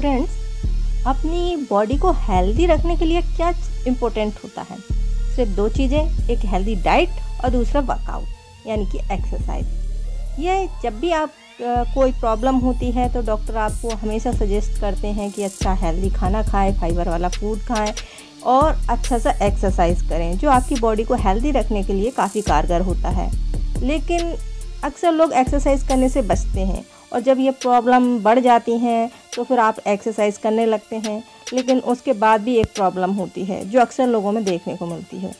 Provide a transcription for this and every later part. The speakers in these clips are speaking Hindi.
फ्रेंड्स अपनी बॉडी को हेल्दी रखने के लिए क्या इम्पोर्टेंट होता है? सिर्फ़ दो चीज़ें एक हेल्दी डाइट और दूसरा वर्कआउट यानी कि एक्सरसाइज ये जब भी आप आ, कोई प्रॉब्लम होती है तो डॉक्टर आपको हमेशा सजेस्ट करते हैं कि अच्छा हेल्दी खाना खाएँ फाइबर वाला फ़ूड खाएँ और अच्छा सा एक्सरसाइज करें जो आपकी बॉडी को हेल्दी रखने के लिए काफ़ी कारगर होता है। लेकिन अक्सर लोग एक्सरसाइज करने से बचते हैं और जब ये प्रॉब्लम बढ़ जाती हैं तो फिर आप एक्सरसाइज करने लगते हैं, लेकिन उसके बाद भी एक प्रॉब्लम होती है, जो अक्सर लोगों में देखने को मिलती है।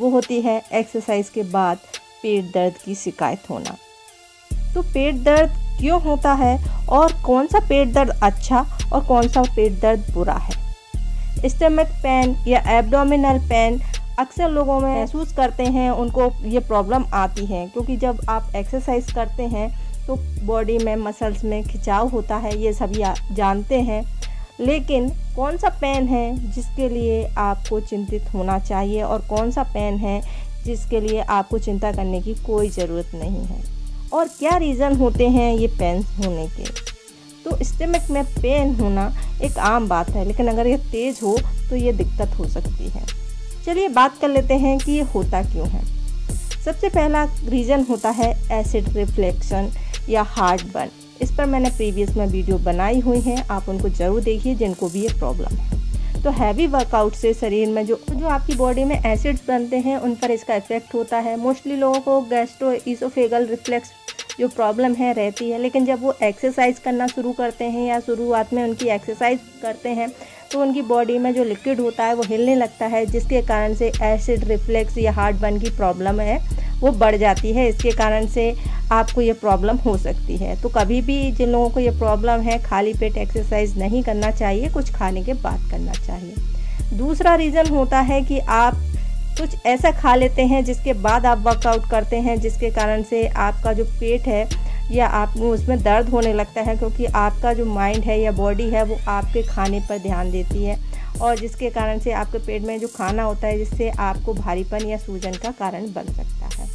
वो होती है एक्सरसाइज के बाद पेट दर्द की शिकायत होना। तो पेट दर्द क्यों होता है, और कौन सा पेट दर्द अच्छा और कौन सा पेट दर्द बुरा है? स्टमक पेन या एब्डोमिनल पेन अक्सर लोगों में महसूस करते हैं, उनको ये प्रॉब्लम आती है, क्योंकि जब आप एक्सरसाइज करते हैं तो बॉडी में मसल्स में खिंचाव होता है, ये सभी जानते हैं। लेकिन कौन सा पेन है जिसके लिए आपको चिंतित होना चाहिए और कौन सा पेन है जिसके लिए आपको चिंता करने की कोई ज़रूरत नहीं है? और क्या रीज़न होते हैं ये पेन होने के? तो स्टमक में पेन होना एक आम बात है, लेकिन अगर ये तेज़ हो तो ये दिक्कत हो सकती है। चलिए बात कर लेते हैं कि ये होता क्यों है। सबसे पहला रीज़न होता है एसिड रिफ्लेक्शन या हार्ट बर्न। इस पर मैंने प्रीवियस में वीडियो बनाई हुई हैं, आप उनको ज़रूर देखिए, जिनको भी ये प्रॉब्लम है। तो हैवी वर्कआउट से शरीर में जो जो आपकी बॉडी में एसिड्स बनते हैं, उन पर इसका इफ़ेक्ट होता है। मोस्टली लोगों को गैस्ट्रो ईसोफेगल रिफ्लेक्स जो प्रॉब्लम है, रहती है, लेकिन जब वो एक्सरसाइज करना शुरू करते हैं या शुरुआत में उनकी एक्सरसाइज करते हैं तो उनकी बॉडी में जो लिक्विड होता है, वो हिलने लगता है, जिसके कारण से एसिड रिफ्लेक्स या हार्ट बर्न की प्रॉब्लम है, वो बढ़ जाती है। इसके कारण से आपको ये प्रॉब्लम हो सकती है। तो कभी भी जिन लोगों को ये प्रॉब्लम है, खाली पेट एक्सरसाइज नहीं करना चाहिए, कुछ खाने के बाद करना चाहिए। दूसरा रीज़न होता है कि आप कुछ ऐसा खा लेते हैं जिसके बाद आप वर्कआउट करते हैं, जिसके कारण से आपका जो पेट है या आप उसमें दर्द होने लगता है, क्योंकि आपका जो माइंड है या बॉडी है वो आपके खाने पर ध्यान देती है। और जिसके कारण से आपके पेट में जो खाना होता है, जिससे आपको भारीपन या सूजन का कारण बन सकता है।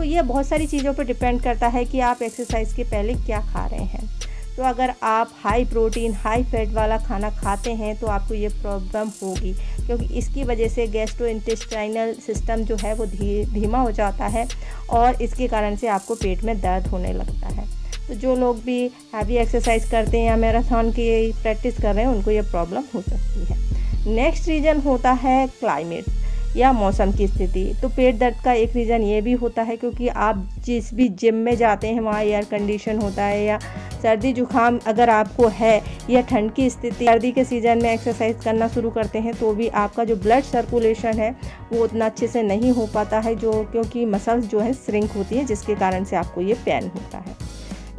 तो ये बहुत सारी चीज़ों पर डिपेंड करता है कि आप एक्सरसाइज के पहले क्या खा रहे हैं। तो अगर आप हाई प्रोटीन हाई फैट वाला खाना खाते हैं तो आपको ये प्रॉब्लम होगी, क्योंकि इसकी वजह से गैस्ट्रो इंटेस्टाइनल सिस्टम जो है वो धी, धीमा हो जाता है और इसके कारण से आपको पेट में दर्द होने लगता है। तो जो लोग भी हैवी एक्सरसाइज करते हैं या मैराथन की प्रैक्टिस कर रहे हैं, उनको ये प्रॉब्लम हो सकती है। नेक्स्ट रीज़न होता है क्लाइमेट या मौसम की स्थिति। तो पेट दर्द का एक रीज़न ये भी होता है क्योंकि आप जिस भी जिम में जाते हैं, वहाँ एयर कंडीशन होता है या सर्दी जुकाम अगर आपको है या ठंड की स्थिति, सर्दी के सीज़न में एक्सरसाइज करना शुरू करते हैं तो भी आपका जो ब्लड सर्कुलेशन है, वो उतना अच्छे से नहीं हो पाता है, जो क्योंकि मसल्स जो है, श्रिंक होती है, जिसके कारण से आपको ये पेन होता है।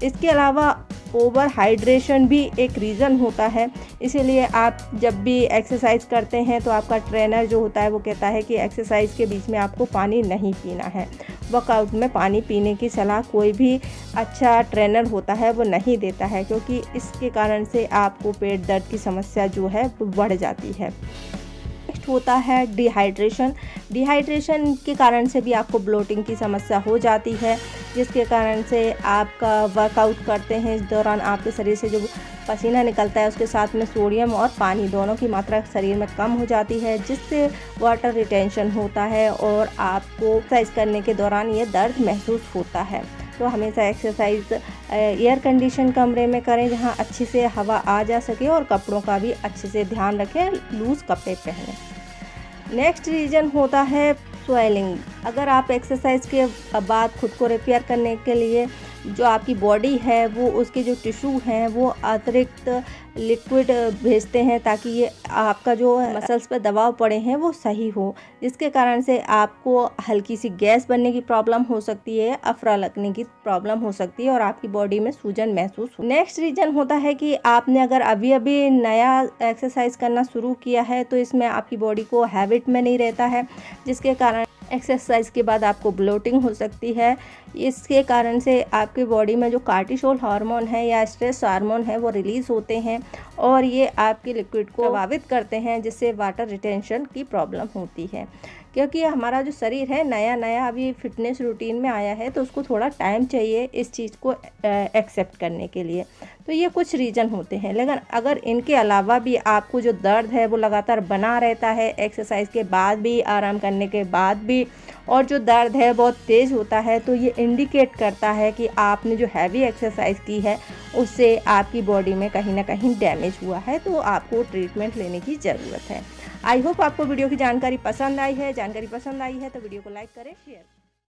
इसके अलावा ओवर हाइड्रेशन भी एक रीज़न होता है। इसीलिए आप जब भी एक्सरसाइज करते हैं तो आपका ट्रेनर जो होता है वो कहता है कि एक्सरसाइज के बीच में आपको पानी नहीं पीना है। वर्कआउट में पानी पीने की सलाह कोई भी अच्छा ट्रेनर होता है वो नहीं देता है क्योंकि इसके कारण से आपको पेट दर्द की समस्या जो है वो बढ़ जाती है। नेक्स्ट होता है डिहाइड्रेशन डिहाइड्रेशन के कारण से भी आपको ब्लोटिंग की समस्या हो जाती है। जिसके कारण से आपका वर्कआउट करते हैं। इस दौरान आपके शरीर से जो पसीना निकलता है, उसके साथ में सोडियम और पानी दोनों की मात्रा शरीर में कम हो जाती है, जिससे वाटर रिटेंशन होता है और आपको एक्सरसाइज करने के दौरान ये दर्द महसूस होता है। तो हमेशा एक्सरसाइज एयर कंडीशन कमरे में करें जहाँ अच्छे से हवा आ जा सके और कपड़ों का भी अच्छे से ध्यान रखें लूज़ कपड़े पहनें। नेक्स्ट रीज़न होता है स्वेलिंग अगर आप एक्सरसाइज के बाद खुद को रिपेयर करने के लिए जो आपकी बॉडी है, वो उसके जो टिश्यू हैं, वो अतिरिक्त लिक्विड भेजते हैं ताकि ये आपका जो मसल्स पर दबाव पड़े हैं, वो सही हो। जिसके कारण से आपको हल्की सी गैस बनने की प्रॉब्लम हो सकती है, अफरा लगने की प्रॉब्लम हो सकती है और आपकी बॉडी में सूजन महसूस हो। नेक्स्ट रीज़न होता है कि आपने अगर अभी अभी नया एक्सरसाइज करना शुरू किया है तो इसमें आपकी बॉडी को हैबिट में नहीं रहता है, जिसके कारण एक्सरसाइज के बाद आपको ब्लोटिंग हो सकती है। इसके कारण से आपके बॉडी में जो कार्टिशोल हार्मोन है या स्ट्रेस हार्मोन है वो रिलीज़ होते हैं और ये आपके लिक्विड को प्रभावित करते हैं जिससे वाटर रिटेंशन की प्रॉब्लम होती है। क्योंकि हमारा जो शरीर है नया नया अभी फिटनेस रूटीन में आया है तो उसको थोड़ा टाइम चाहिए इस चीज़ को एक्सेप्ट करने के लिए। तो ये कुछ रीज़न होते हैं। लेकिन अगर इनके अलावा भी आपको जो दर्द है, वो लगातार बना रहता है एक्सरसाइज के बाद भी, आराम करने के बाद भी, और जो दर्द है, बहुत तेज़ होता है तो ये इंडिकेट करता है कि आपने जो हैवी एक्सरसाइज की है, उससे आपकी बॉडी में कहीं ना कहीं डैमेज हुआ है तो आपको ट्रीटमेंट लेने की ज़रूरत है। आई होप आपको वीडियो की जानकारी पसंद आई है, जानकारी पसंद आई है तो वीडियो को लाइक करें शेयर